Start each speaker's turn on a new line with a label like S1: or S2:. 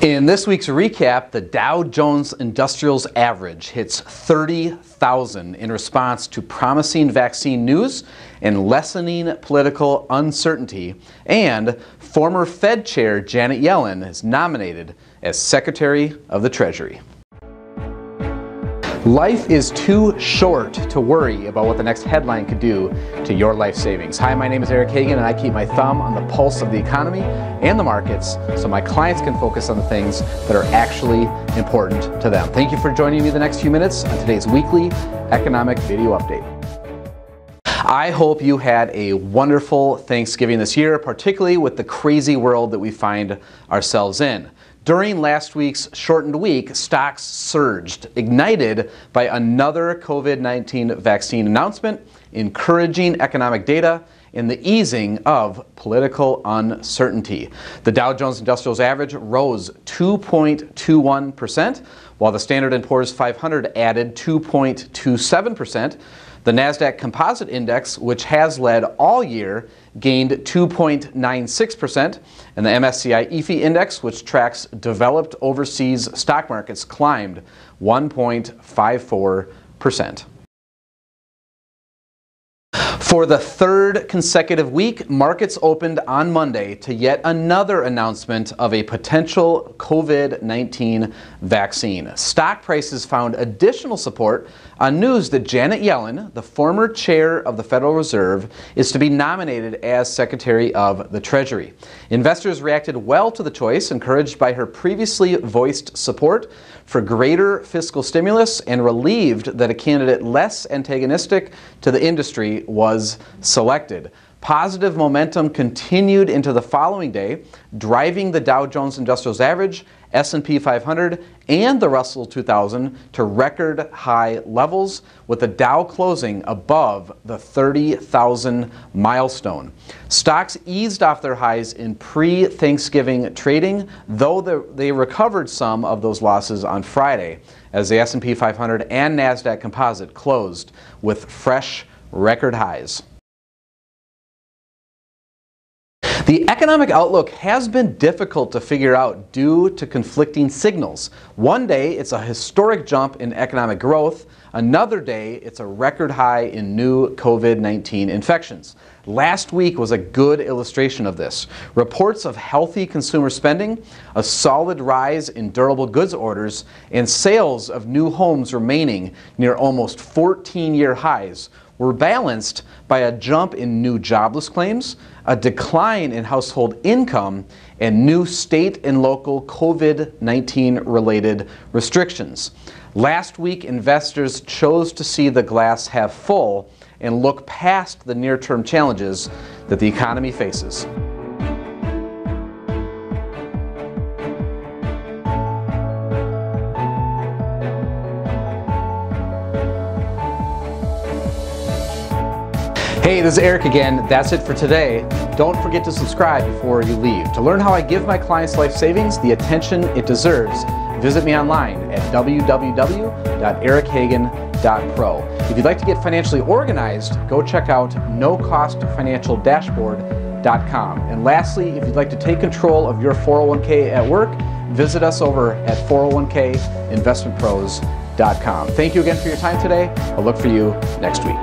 S1: In this week's recap, the Dow Jones Industrials Average hits 30,000 in response to promising vaccine news and lessening political uncertainty, and former Fed Chair Janet Yellen is nominated as Secretary of the Treasury. Life is too short to worry about what the next headline could do to your life savings. Hi, my name is Eric Hagen, and I keep my thumb on the pulse of the economy and the markets so my clients can focus on the things that are actually important to them. Thank you for joining me the next few minutes on today's weekly economic video update. I hope you had a wonderful Thanksgiving this year, particularly with the crazy world that we find ourselves in. During last week's shortened week, stocks surged, ignited by another COVID 19 vaccine announcement, encouraging economic data, and the easing of political uncertainty. The Dow Jones Industrials Average rose 2.21%, while the Standard & Poor's 500 added 2.27%. The NASDAQ Composite Index, which has led all year, gained 2.96%, and the MSCI EAFE Index, which tracks developed overseas stock markets, climbed 1.54%. For the third consecutive week, markets opened on Monday to yet another announcement of a potential COVID 19 vaccine. Stock prices found additional support on news that Janet Yellen, the former chair of the Federal Reserve, is to be nominated as Secretary of the Treasury. Investors reacted well to the choice, encouraged by her previously voiced support for greater fiscal stimulus and relieved that a candidate less antagonistic to the industry was selected. Positive momentum continued into the following day, driving the Dow Jones Industrials Average, S&P 500, and the Russell 2000 to record high levels, with the Dow closing above the 30,000 milestone. Stocks eased off their highs in pre-Thanksgiving trading, though they recovered some of those losses on Friday, as the S&P 500 and Nasdaq Composite closed with fresh record highs. The economic outlook has been difficult to figure out due to conflicting signals. One day it's a historic jump in economic growth, another day it's a record high in new COVID 19 infections. Last week was a good illustration of this. Reports of healthy consumer spending, a solid rise in durable goods orders, and sales of new homes remaining near almost 14 year highs were balanced by a jump in new jobless claims, a decline in household income, and new state and local COVID 19 related restrictions. Last week, investors chose to see the glass half full and look past the near term challenges that the economy faces. Hey, this is Eric again. That's it for today. Don't forget to subscribe before you leave. To learn how I give my clients life savings the attention it deserves, visit me online at www.erichagen.pro. If you'd like to get financially organized, go check out nocostfinancialdashboard.com. And lastly, if you'd like to take control of your 401k at work, visit us over at 401kinvestmentpros.com. Thank you again for your time today. I'll look for you next week.